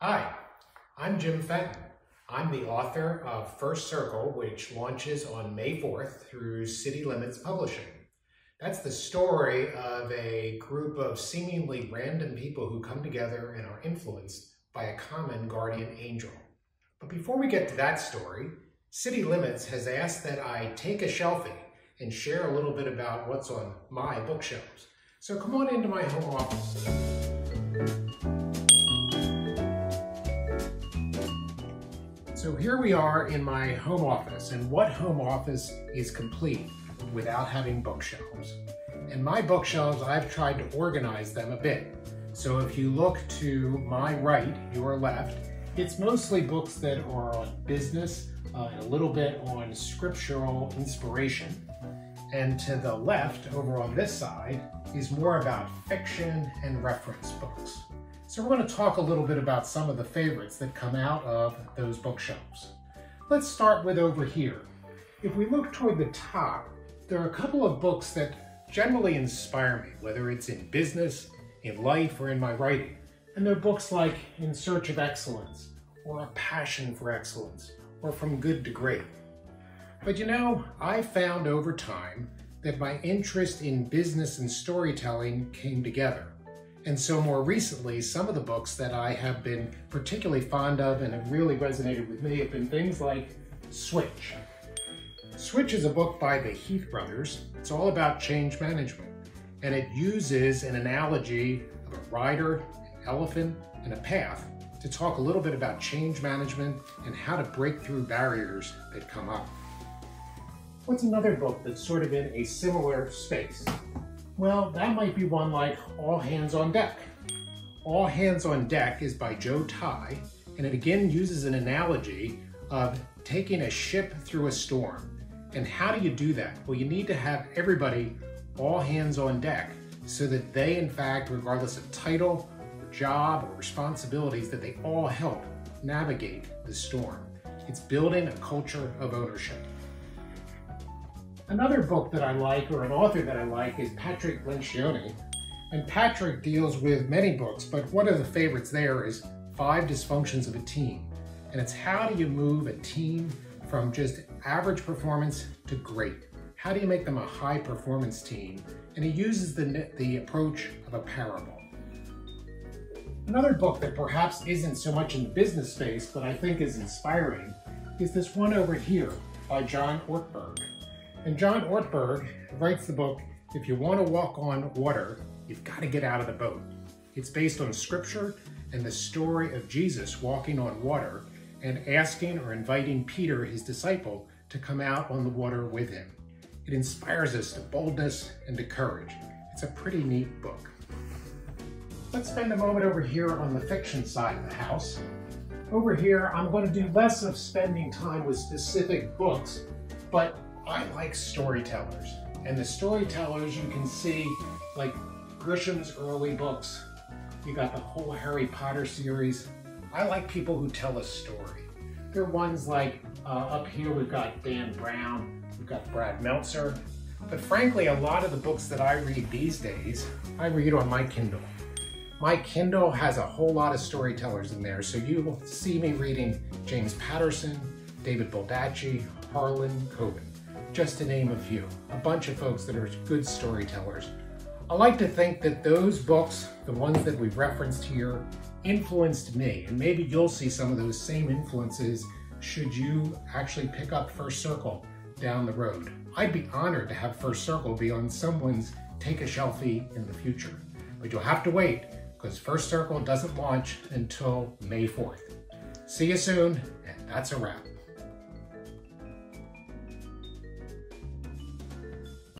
Hi, I'm Jim Fenton. I'm the author of First Circle, which launches on May 4th through City Limits Publishing. That's the story of a group of seemingly random people who come together and are influenced by a common guardian angel. But before we get to that story, City Limits has asked that I take a shelfie and share a little bit about what's on my bookshelves. So come on into my home office. So here we are in my home office, and what home office is complete without having bookshelves? And my bookshelves, I've tried to organize them a bit. So if you look to my right, your left, it's mostly books that are on business uh, and a little bit on scriptural inspiration. And to the left, over on this side, is more about fiction and reference books. So we're going to talk a little bit about some of the favorites that come out of those bookshelves. Let's start with over here. If we look toward the top, there are a couple of books that generally inspire me, whether it's in business, in life, or in my writing. And they're books like In Search of Excellence, or A Passion for Excellence, or From Good to Great. But you know, I found over time that my interest in business and storytelling came together. And so more recently, some of the books that I have been particularly fond of and have really resonated with me have been things like Switch. Switch is a book by the Heath brothers. It's all about change management. And it uses an analogy of a rider, an elephant, and a path to talk a little bit about change management and how to break through barriers that come up. What's another book that's sort of in a similar space? Well, that might be one like All Hands on Deck. All Hands on Deck is by Joe Tye, and it again uses an analogy of taking a ship through a storm. And how do you do that? Well, you need to have everybody all hands on deck so that they, in fact, regardless of title or job or responsibilities, that they all help navigate the storm. It's building a culture of ownership. Another book that I like, or an author that I like, is Patrick Lencioni. And Patrick deals with many books, but one of the favorites there is Five Dysfunctions of a Team. And it's how do you move a team from just average performance to great? How do you make them a high performance team? And he uses the, the approach of a parable. Another book that perhaps isn't so much in the business space, but I think is inspiring, is this one over here by John Ortberg. And John Ortberg writes the book, If You Want to Walk on Water, You've Got to Get Out of the Boat. It's based on scripture and the story of Jesus walking on water and asking or inviting Peter, his disciple, to come out on the water with him. It inspires us to boldness and to courage. It's a pretty neat book. Let's spend a moment over here on the fiction side of the house. Over here, I'm going to do less of spending time with specific books, but I like storytellers. And the storytellers you can see, like Grisham's early books, you got the whole Harry Potter series. I like people who tell a story. There are ones like uh, up here we've got Dan Brown, we've got Brad Meltzer. But frankly, a lot of the books that I read these days, I read on my Kindle. My Kindle has a whole lot of storytellers in there, so you will see me reading James Patterson, David Baldacci, Harlan Coben just to name a few. A bunch of folks that are good storytellers. I like to think that those books, the ones that we've referenced here, influenced me, and maybe you'll see some of those same influences should you actually pick up First Circle down the road. I'd be honored to have First Circle be on someone's Take a Shelfie in the future. But you'll have to wait because First Circle doesn't launch until May 4th. See you soon, and that's a wrap.